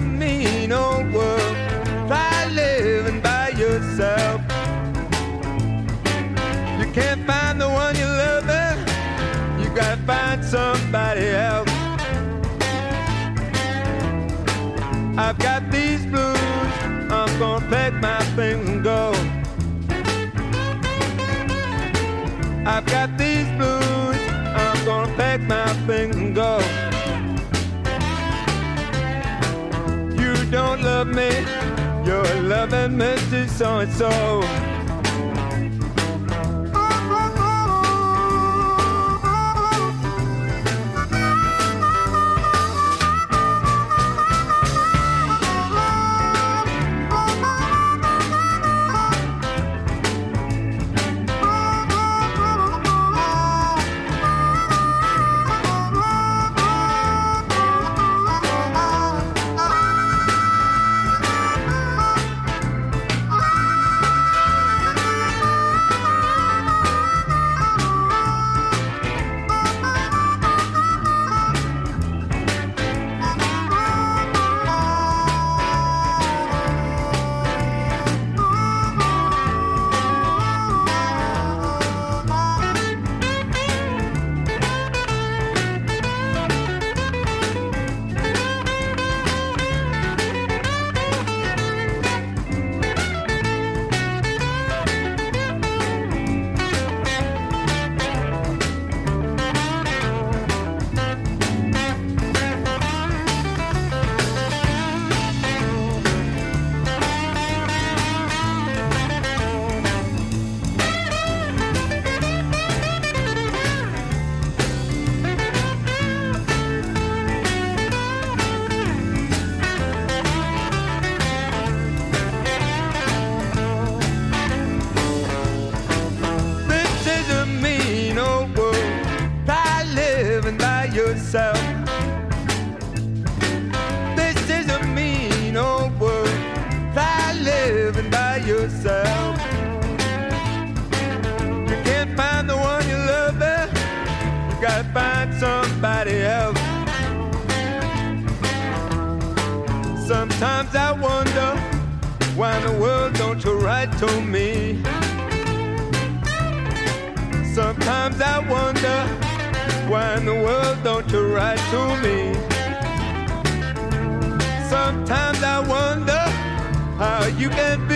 mean old world. Try living by yourself. You can't find the one you love, eh? you gotta find somebody else. I've got love me, you're loving Mr. So and so. Gotta find somebody else. Sometimes I wonder why in the world don't you write to me? Sometimes I wonder why in the world don't you write to me? Sometimes I wonder how you can